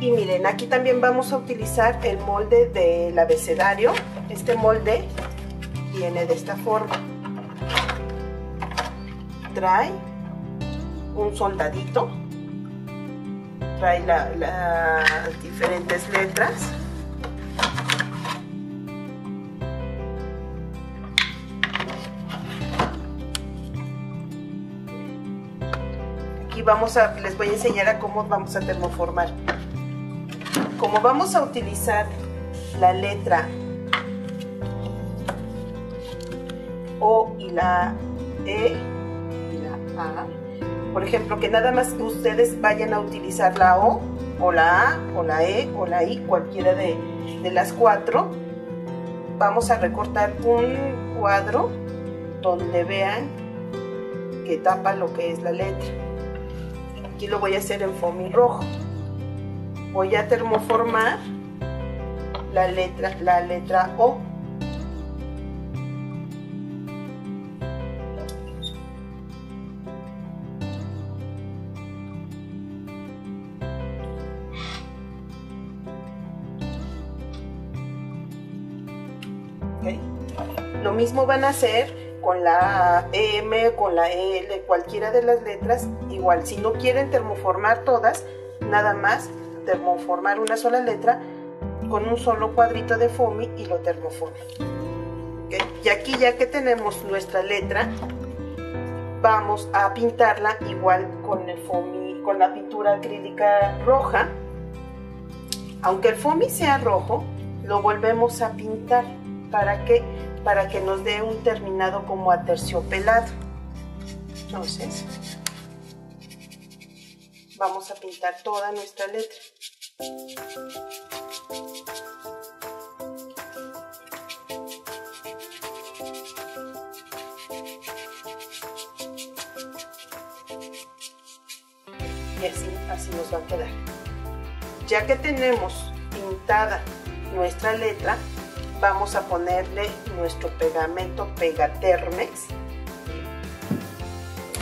Y miren, aquí también vamos a utilizar el molde del abecedario. Este molde viene de esta forma. Trae un soldadito. Trae las diferentes letras. Aquí vamos a, les voy a enseñar a cómo vamos a termoformar. Como vamos a utilizar la letra O y la E y la A, por ejemplo, que nada más ustedes vayan a utilizar la O o la A o la E o la I, cualquiera de, de las cuatro, vamos a recortar un cuadro donde vean que tapa lo que es la letra. Aquí lo voy a hacer en foamy rojo. Voy a termoformar la letra, la letra O. Lo mismo van a hacer con la M, con la L, cualquiera de las letras. Igual, si no quieren termoformar todas, nada más termoformar una sola letra con un solo cuadrito de foamy y lo termoforman. Y aquí ya que tenemos nuestra letra, vamos a pintarla igual con el foamy, con la pintura acrílica roja. Aunque el foamy sea rojo, lo volvemos a pintar para que para que nos dé un terminado como aterciopelado. Entonces, vamos a pintar toda nuestra letra. Y así, así nos va a quedar. Ya que tenemos pintada nuestra letra, vamos a ponerle nuestro pegamento Pegatermex.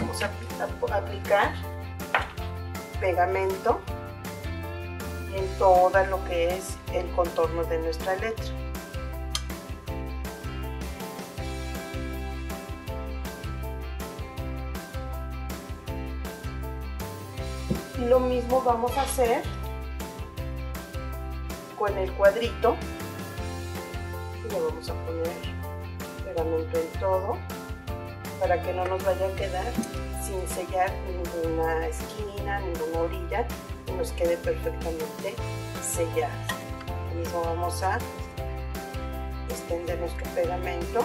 Vamos a aplicar pegamento en todo lo que es el contorno de nuestra letra. Y lo mismo vamos a hacer con el cuadrito le vamos a poner pegamento en todo para que no nos vaya a quedar sin sellar ninguna esquina, ninguna orilla y nos quede perfectamente sellada. mismo vamos a extender nuestro pegamento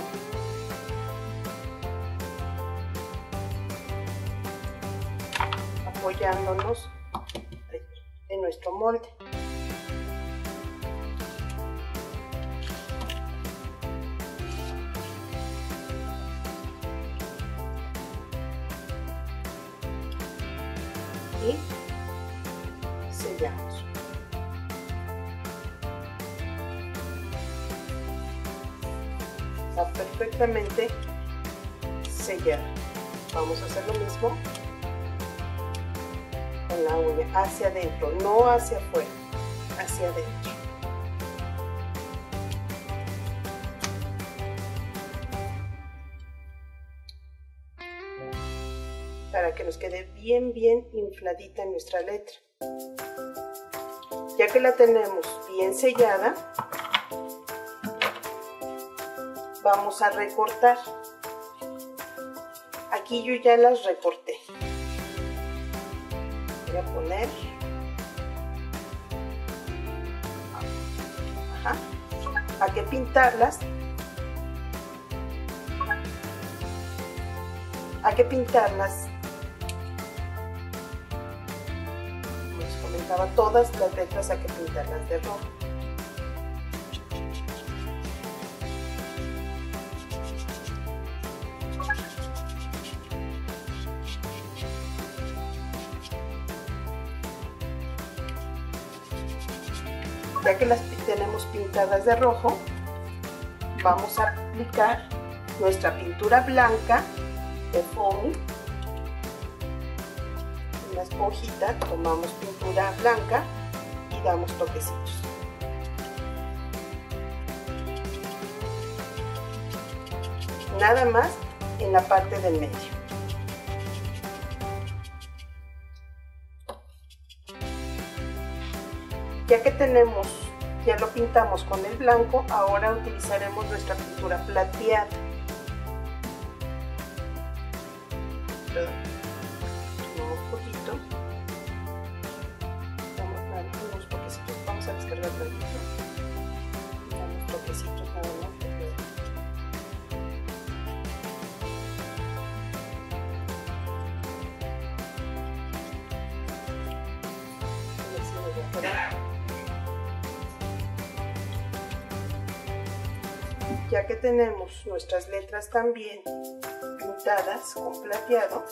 apoyándonos en nuestro molde. Y sellamos. Está perfectamente sellada. Vamos a hacer lo mismo con la uña hacia adentro, no hacia afuera, hacia adentro. Que nos quede bien, bien infladita nuestra letra. Ya que la tenemos bien sellada, vamos a recortar. Aquí yo ya las recorté. Voy a poner... Ajá. Hay que pintarlas hay que pintarlas todas las letras hay que pintarlas de rojo. Ya que las tenemos pintadas de rojo, vamos a aplicar nuestra pintura blanca de foamy una esponjita, tomamos pintura blanca y damos toquecitos. Nada más en la parte del medio. Ya que tenemos, ya lo pintamos con el blanco, ahora utilizaremos nuestra pintura plateada. Un poquito. Vamos a dar unos toquecitos, vamos a descargar tantito. Damos toquecitos nada más. ya que tenemos nuestras letras también pintadas con plateado,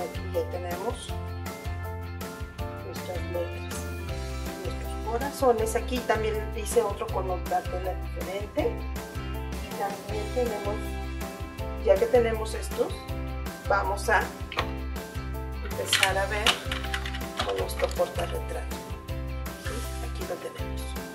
aquí ya tenemos nuestras letras nuestros corazones. Aquí también hice otro con otra tela diferente. Y también tenemos ya que tenemos estos vamos a empezar a ver con nuestro portarretrato. Aquí lo tenemos